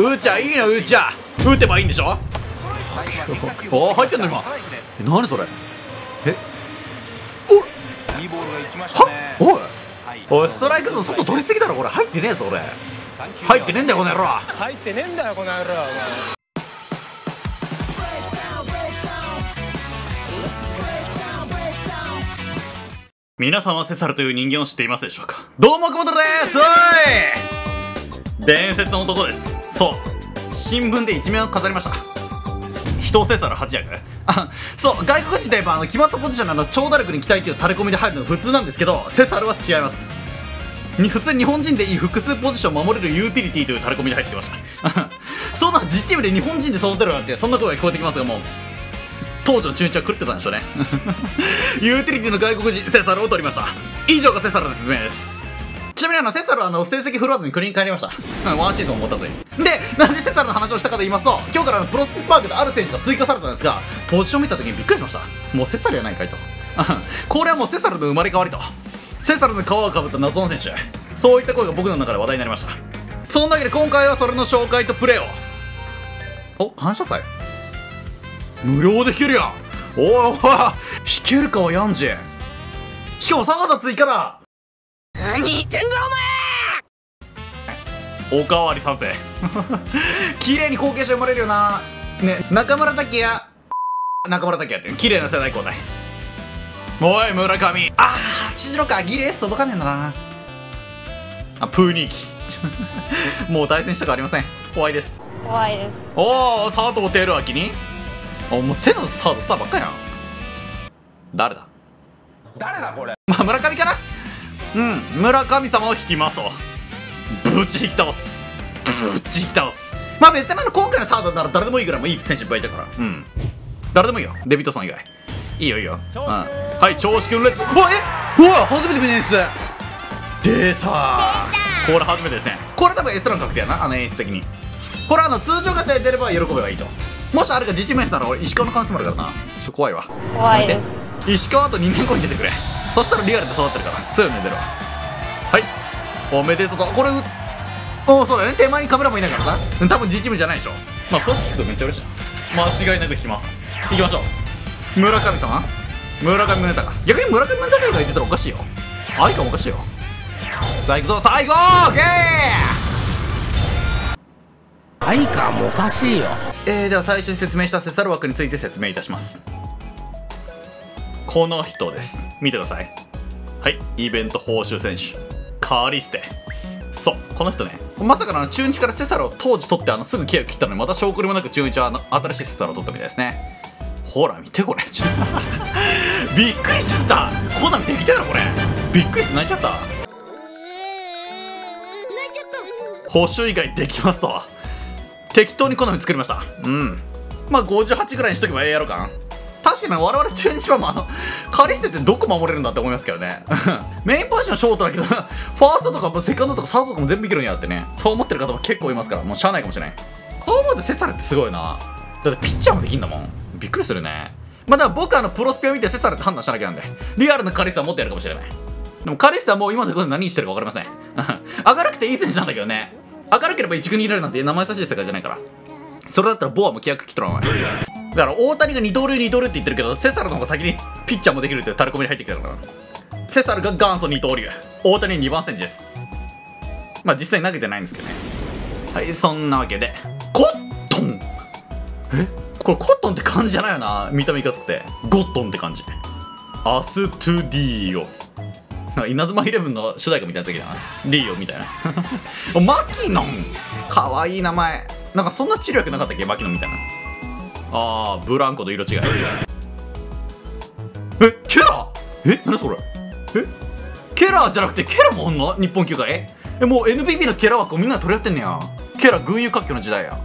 うーちゃんいいのうーちゃん。打てばいいんでしょ？お入ってんの今。え何それ？え？いいボールが行きましたねおい。おいストライクゾーン外取りすぎだろこれ。入ってねえぞ俺。入ってねえんだよこの野郎。入ってねえんだよこの野郎。お前皆さんはセサルという人間を知っていますでしょうか？どうも久保田です。おい伝説の男です。そう。新聞で一面を飾りました。人セサル8役あそう。外国人といえばあの決まったポジションのあの長打力に期待っていう垂れ込みで入るのが普通なんですけどセサルは違います。普通日本人でいい複数ポジションを守れるユーティリティという垂れ込みで入ってきました。そんな自チームで日本人で育てるなんてそんな声が聞こえてきますがもう当時の中日は狂ってたんでしょうね。ユーティリティの外国人セサルを取りました。以上がセサルの説明です。ちなみにあのセサルはあの成績振るわずにクリーン帰りました、うん、ワンシーズンも持たずに。でなんでセサルの話をしたかと言いますと今日からあのプロスピパークである選手が追加されたんですがポジション見た時にびっくりしました。もうセサルやないかいと。これはもうセサルの生まれ変わりと。セサルの皮をかぶった謎の選手。そういった声が僕の中で話題になりました。そんなわけで今回はそれの紹介とプレーを。お感謝祭。無料で弾けるやん。おいおい弾けるかはやんじ。しかも坂田追加だ。何言ってんだおかわり賛成 綺麗に後継者生まれるよな。ね中村拓也中村拓也っていう。綺麗な世代交代。おい村上。ああ八代かギレース届かねえんだな。あプーニーキ。もう対戦したくありません。怖いです。怖いです。おお佐藤輝明に。おもう背のサードスターばっかやん。誰だ？誰だこれ？まあ村上かなうん村神様を引きますとぶち引き倒す。ぶち引き倒す。まあ別にあの今回のサードなら誰でもいいぐらいもういい選手いっぱいいたから。うん。誰でもいいよ。デビットさん以外。いいよいいよ、うん、はい調子くんレッツ。うわえ？うわ初めて見たやつ。出たこれ初めてですね。これ多分 S ラン確定やなあの演出的に。これあの通常ガチャで出れば喜べばいいと。もしあれが自治面したら俺石川の可能性もあるからな。ちょっと怖いわ。怖い。です石川あと2年後に出てくれそしたらリアルで育ってるから。強いの出るわ。はい。おめでとうこれうおそうだね。手前にカメラもいないからさ。多分 G チームじゃないでしょ。まあそう聞くとめっちゃ嬉しい。な間違いなく引きます。行きましょう。村上様。村上宗隆。逆に村上宗隆が言ってたらおかしいよ。愛かもおかしいよ。さあ行くぞ。最後オッケー相川もおかしいよ。えー、では最初に説明したセサル枠について説明いたしますこの人です。見てください。はい。イベント報酬選手。カーリステ。そう。この人ね。まさかの中日からセサルを当時取ってあのすぐ契約切ったのにまた証拠りもなく中日は新しいセサルを取ったみたいですね。ほら見てこれ。びっくりしちゃった。コナミできたよこれ。びっくりして泣いちゃった。泣いちゃった。報酬以外できますと適当に好み作りました。うん。まあ58ぐらいにしとけばええやろか確かに我々中日はもあのカリステってどこ守れるんだって思いますけどね。メインポジションショートだけど ファーストとかセカンドとかサードとかも全部いけるんやってね。そう思ってる方も結構いますからもうしゃあないかもしれない。そう思うとセサルってすごいな。だってピッチャーもできんだもん。びっくりするね。まあだから僕はあのプロスピを見てセサルって判断しなきゃなんで。リアルなカリステは持ってやるかもしれない。でもカリステはもう今のところで何してるか分かりません。明るくていい選手なんだけどね。明るければ一軍にいられるなんて名前優しい世界じゃないから。それだったらボアも契約切っとらんわだから大谷が二刀流二刀流って言ってるけどセサルの方が先にピッチャーもできるってタレコミに入ってきたからセサルが元祖二刀流。大谷2番戦時です。まあ実際投げてないんですけどね。はいそんなわけでコットン。え？これコットンって感じじゃないよな。見た目いかつくて。ゴットンって感じ。アストゥディーヨなんか稲妻イレブンの主題歌みたいな時だな。リーヨみたいな。マキノン。かわいい名前。なんかそんな治療薬なかったっけ？マキノンみたいなあーブランコの色違い。えケラー？え何それ？え？ケラーじゃなくてケラもおんの？日本球界？えもう NPB のケラ枠をみんな取り合ってんねや。ケラ群雄割拠の時代や。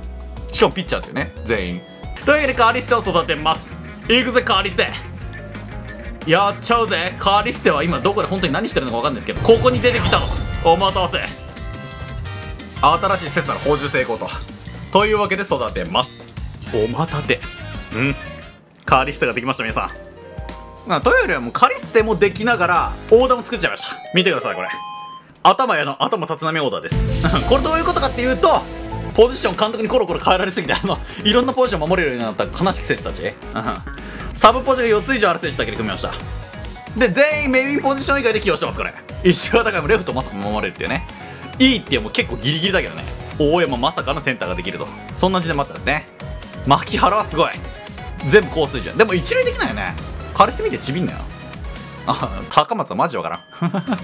しかもピッチャーってね全員。というわけでカーリステを育てます。いくぜカーリステ。やっちゃうぜ。カーリステは今どこで本当に何してるのか分かんないですけどここに出てきたの。お待たせ。新しいセスナの補充成功と。というわけで育てます。お待たてうん。カーリステができました皆さん。まあというよりはもうカリステもできながらオーダーも作っちゃいました。見てくださいこれ。頭やの頭立浪オーダーです。これどういうことかっていうとポジション監督にコロコロ変えられすぎてあのいろんなポジション守れるようになった悲しき選手たち、う んサブポジが4つ以上ある選手だけで組みました。で全員メインポジション以外で起用してますこれ。石川高もレフトまさか守れるっていうね。いいってもう結構ギリギリだけどね。大山まさかのセンターができると。そんな時代もあったんですね牧原はすごい。全部高水準でも一塁できないよね。軽してみてちびんなよ。あ高松はマジわからん。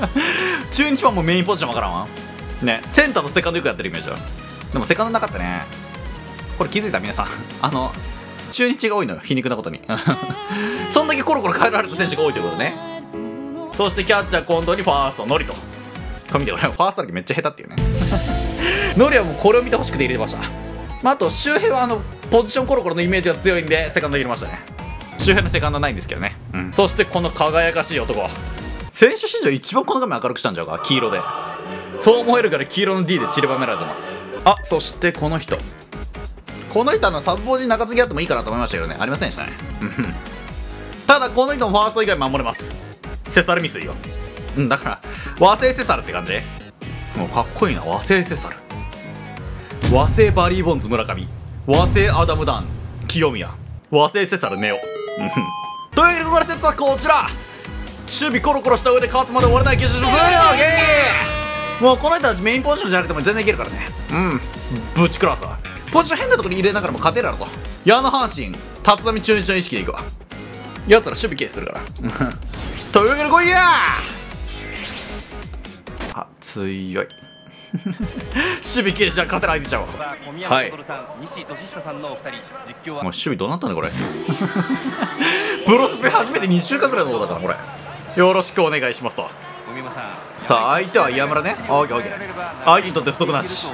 中日はもうメインポジションわからんわ。ねセンターとセカンドよくやってるイメージだでもセカンドなかったね。これ気づいた皆さん。あの中日が多いのよ。皮肉なことに。そんだけコロコロ変えられた選手が多いということね。そしてキャッチャー近藤にファーストノリと。これ見て俺ファーストだけめっちゃ下手っていうね。ノリはもうこれを見てほしくて入れてました、まあ、あと周平はあのポジションコロコロのイメージが強いんでセカンド入れましたね。周辺のセカンドはないんですけどね、うん、そしてこの輝かしい男選手史上一番この画面明るくしたんちゃうか？黄色で。そう思えるから黄色の D で散りばめられてます。あそしてこの人。この人あのサブボージ中継ぎあってもいいかなと思いましたけどね。ありませんでしたね。うん。ただこの人もファースト以外守れます。セサル未遂よ。うんだから和製セサルって感じ？もうかっこいいな。和製セサル。和製バリー・ボンズ村上和製アダム・ダン清宮。和製セサルネオ。うん。というここから説はこちら。守備コロコロした上で勝つまで終わらない決ゲー。もうこの人たちメインポジションじゃなくても全然いけるからね。うん。ぶちクラスわポジション変なところに入れながらも勝てるやろと。矢野阪神立浪中日の意識でいくわ。やつら守備軽視するから。というわけで来いやあ強い守備軽視は勝てない相手ちゃうわ小宮はい。西俊久さんのお二人実況は？もう守備どうなったんだこれ。プロスペ初めて2週間ぐらいのことだからこれ。よろしくお願いしますと。さあ相手は岩村ね。オッケーオッケー。相手にとって不足なし。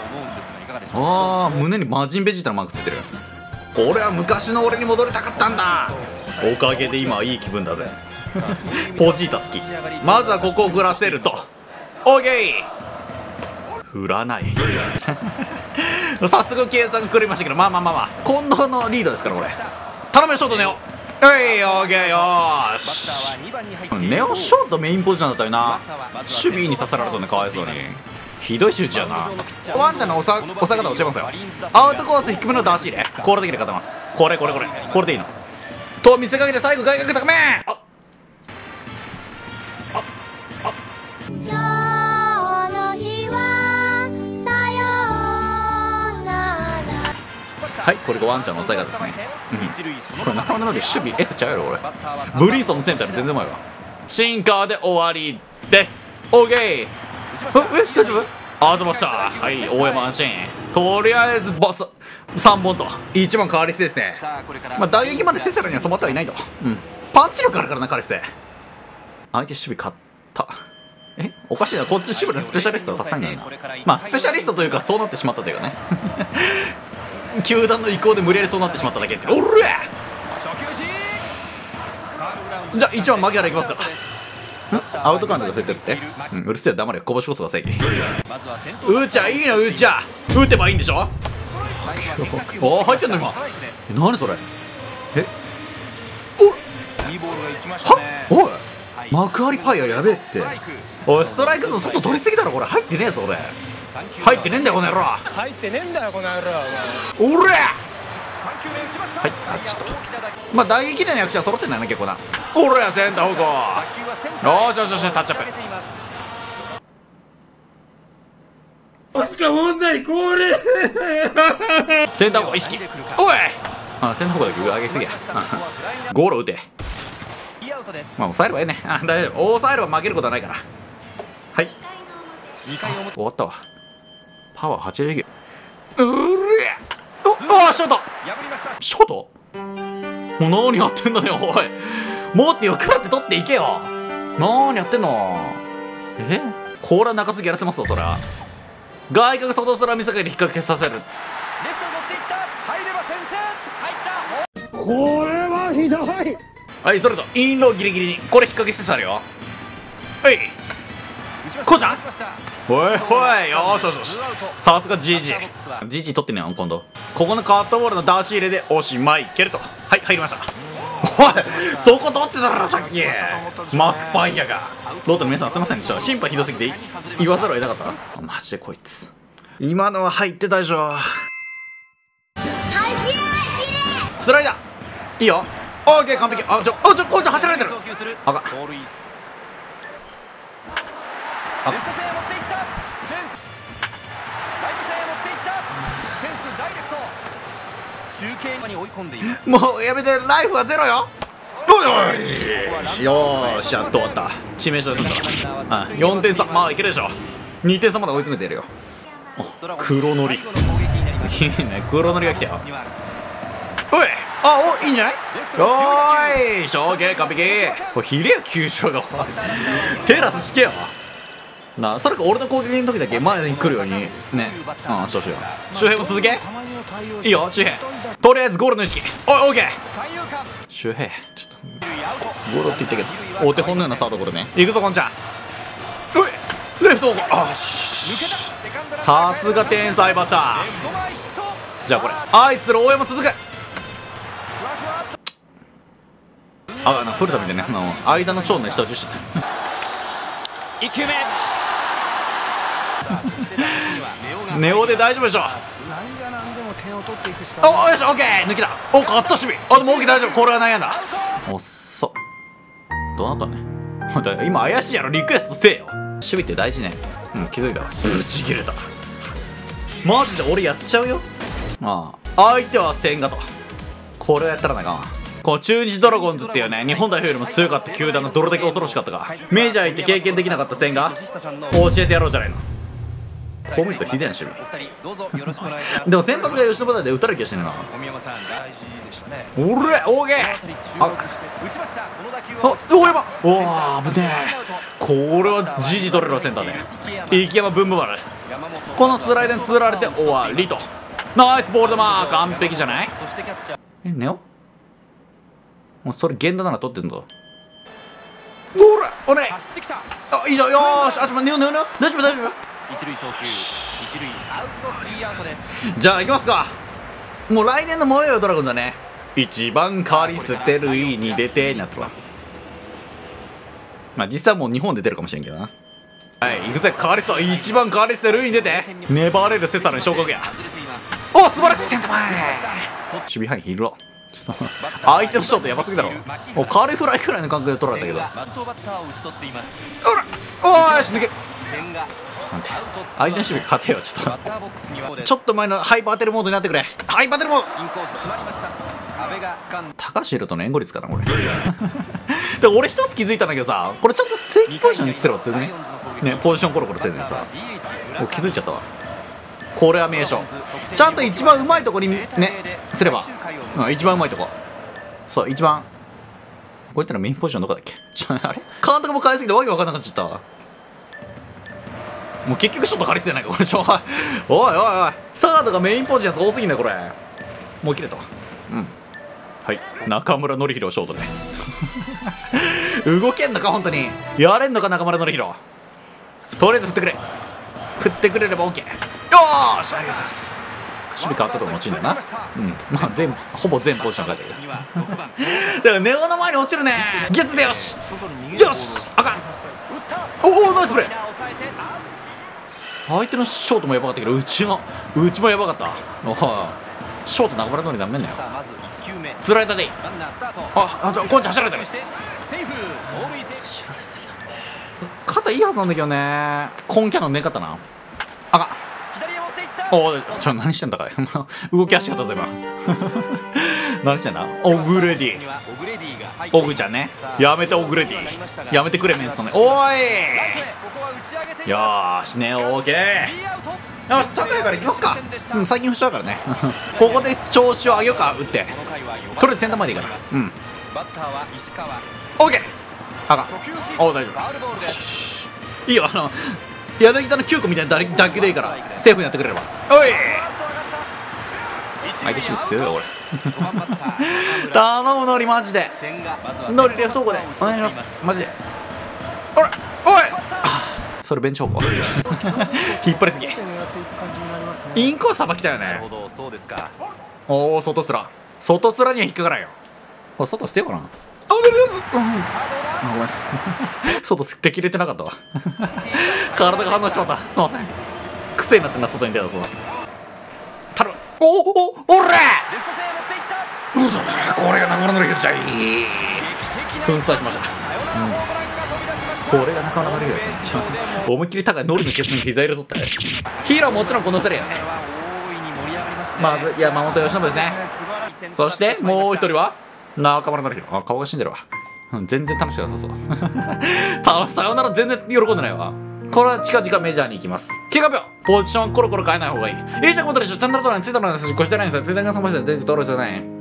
ああ胸にマジンベジータのマークついてる。俺は昔の俺に戻りたかったんだ。おかげで今はいい気分だぜ。ポジータ好き。まずはここを振らせると。オーケー振らない。早速計算狂いましたけどまあまあまあまあ近藤のリードですからこれ。頼むよショートネオ。はいオーケーよー。しバッターは2番に入っている。ネオショートメインポジションだったよな。守備に刺さられたねかわいそうに。ひどい集中やな。ワンちゃんのおさおさ方教えますよ。アウトコース低めのダーシーでこれだけで勝てます。これこれこれ。これでいいの。と見せかけて最後外角高め。あはいこれがワンちゃんの抑え方ですね。うん。これ中村のり守備 F ちゃうやろ俺。ブリーソンのセンターで全然うまいわ。シンカーで終わりです。オーケー。え大丈夫？あずました。はい大山安心。とりあえずバス3本と。一番変わり捨てですね。まあ打撃までセセラには染まってはいないと。うん。パンチ力あるからな彼って相手守備勝った。えおかしいな。こっち守備のスペシャリストがたくさんいるんだな。まあスペシャリストというかそうなってしまったというかね球団の意向で無理やりそうなってしまっただけって。おら初球時ファウルグラウンドじゃあ一番牧原いきますか。アウトカウントが増えてるって、うん、うるせえ黙れ。よこぼしこそが正義。うーちゃんいいのうーちゃん。打てばいいんでしょ？おー入ってんの今。何それえいいボールが行きましたはねおい。はい幕張パイアやべえって。ストライクおいストライクゾーン外取りすぎだろこれ。入ってねえぞ俺入ってねえんだよこの野郎。入ってねえんだよこの野郎お前。おれ三球目打ちました。はいカッチと。まあ打撃での役者は揃ってんだよな結構な。おれやセンター方向。よしよしよしタッチアップ。流れていますセンター方向意識。おい。あセンター方向だけ上げすぎや。ゴロ打て。まあ抑えればええね。あ大丈夫。抑えれば負けることはないから。はい。2回表。終わったわパワー89うれおあショート。破りました。ショート？もう何やってんだよおい。もっとよくなって取っていけよ。何やってんの？え？これは中継ぎやらせますわそりゃ。外角外空見せかけて引っ掛けさせる。レフトに持っていった。入れば先制入った。はいそれとインローギリギリにこれ引っ掛けしてさるよ。はいこうじゃほいおい。よしよし。よしさすがジジジジ取ってね今度。ここのカットボールの出し入れでおしまい。けるとはい入りました。おいそこ取ってたからさっき。マックパイヤが。ロートの皆さんすいませんちょっと審判ひどすぎて言わざるを得なかった？マジでこいつ。今のは入ってたでしょ。スライダー。いいよ。オーケー完璧。あちょあちょこいつ走られてる。あかあレフト線へ持っていった。フェンス。ライト線へ持っていった。フェンスダイレクト。中継に追い込んでいます。もうやめてライフはゼロよ。おいおいしよーしやっと終わった。致命傷ですんだ。あ4点差。まあいけるでしょ2点差まで追い詰めてるよ。黒のりいいね黒のりが来たよ。おいあおいいんじゃない？おーい小慶完璧。これひれよ急所が テラスしけよなあそれか俺の攻撃の時だけ前に来るようにね。ああそうしよう。周平も続け。いいよ周平とりあえずゴールの意識。おいオーケー周平ちょっとゴロって言ったけどお手本のようなサードゴロね。行くぞこんちゃん。おい。レフトあしさすが天才バッター。じゃあこれ。愛する大山続く。あなフルタみたいなあの間の長の下打ちしてた。一球目ネオで大丈夫でしょ何が何でも点を取っていくしかおよしオッケー。抜けた。お勝った守備。あでもオッケー大丈夫。これは悩んだ。おっ。そどうなったね。今怪しいやろ。リクエストせえよ。守備って大事ね。うん気づいたわ。ぶち切れた。マジで俺やっちゃうよ。ああ。相手は千賀と。これをやったらなあかんわこの中日ドラゴンズっていうね日本代表よりも強かった球団がどれだけ恐ろしかったかメジャー行って経験できなかった千賀教えてやろうじゃないのこう見るとひでえな守備でも先発が吉野場で打たれる気がしてんねんなおれオーあ。おやば。おー危ねえ。これはじじ取れるわセンターで池山ブンブン丸。このスライドにつられて終わりと。ナイスボールだまあ完璧じゃない？えネオもうそれ源田なら取ってんぞほらおね。あいいじゃんよーし。あちょっとネオネオネオ大丈夫大丈夫一塁送球。一塁アウトスリーアウトです。じゃあ行きますか。もう来年の燃えよドラゴンだね。一番カリステルイに出てになってます。まあ実際もう日本で出るかもしれんけどな。はい行くぜカリスト。一番カリステルイに出て。粘れるセサルに昇格や。お素晴らしいセンター前。守備範囲広。ろちょっと相手のショートやばすぎだろ。おカーリーフライくらいの感覚で取られたけど。千賀バットバッターを打ち取っていますおらおーよし抜け相手の守備勝てよちょっと。ちょっと前のハイパーテルモードになってくれ。ハイパーテルモード。高橋宏との援護率かなこれ。で俺一つ気づいたんだけどさこれちょっと正規ポジションにすれば強くね。ねポジションコロコロせんねんさお気づいちゃったわこれは名称ちゃんと一番うまいとこにねすれば、うん、一番うまいとこ。そう一番。こいつらメインポジションどこだっけ？ちょあれ？監督も変えすぎてわけわかんなくなっちゃった。もう結局ショット借りてないか？これちょおいおいおい。サードがメインポジションやつ多すぎんだこれ。もう切れた。うん。はい。中村紀弘ショートで。動けんのか本当に。やれんのか中村紀弘とりあえず振ってくれ。振ってくれれば OK しありがとうございます。守備変わったとも落ちんだな。うん。まあ全ほぼ全ポジション変えたけど。には6番だからネオの前に落ちるね。ゲッツでよし。よしあかん。おおナイスプレー相手のショートもやばかったけどうちのうちもやばかった。おいショート中村のりダメんなよ。さあまず1球目つられたで。いいああとこんちゃん走られたよそしてセーフ。盗塁成知られすぎだって。肩いいはずなんだけどね。コンキャノンねかったな。あかんおいちょ何してんだかい？動き足方ぞ今。何してんだ？オグレディ。オグちゃんね？やめてオグレディ。やめてくれメンスとね。おい！よーしねオーケスーよし高いから行きますか。うん最近不調だからね。ここで調子を上げようか打って。この回は4番とりあえずセンターまでいいから。うん。バッターは石川。オーケー。あかん。お大丈夫。いいよあの柳田の9個みたいな打打球でいいからセーフになってくれれば。おい！相手守備強いよ俺。5番バッター中村頼むノリマジで。ノリレフト方向で。お願いします。マジで。おらおい！あ それベンチ方向。引っ張りすぎ。インコースさばきたよね。なるほどそうですか。おお外すら。外すらには引っかからんよ。これ外捨てようかなあごめんごめんあごめん外捨てきれ？てなかったわ体が反応しちまったすいません癖になってんな外に出たそう頼むおおおおらこれ？が中村のりひちゃい粉砕しましたこれ？が中村のりひですね思いっきり高いノリのケツに膝入れ？とったヒーローもちろんこの二人やねまず山本由伸ですねそしてもう一人は中村のりひあ顔が死んでるわ。全然楽しくなさそう。楽しさよなら全然喜んでないわ。これは近々メジャーに行きます。怪我病ポジションコロコロ変えない方がいい。いいじゃんことでしょ。チャンネル登録についたのですしご視聴ないんですよツイッターがそもしてぜひ登録してください。